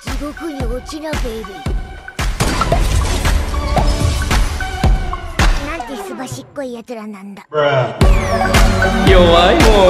地獄に落ちなベイビーなんてすばしっこいやつらなんだ。弱いもん。